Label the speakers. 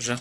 Speaker 1: jeun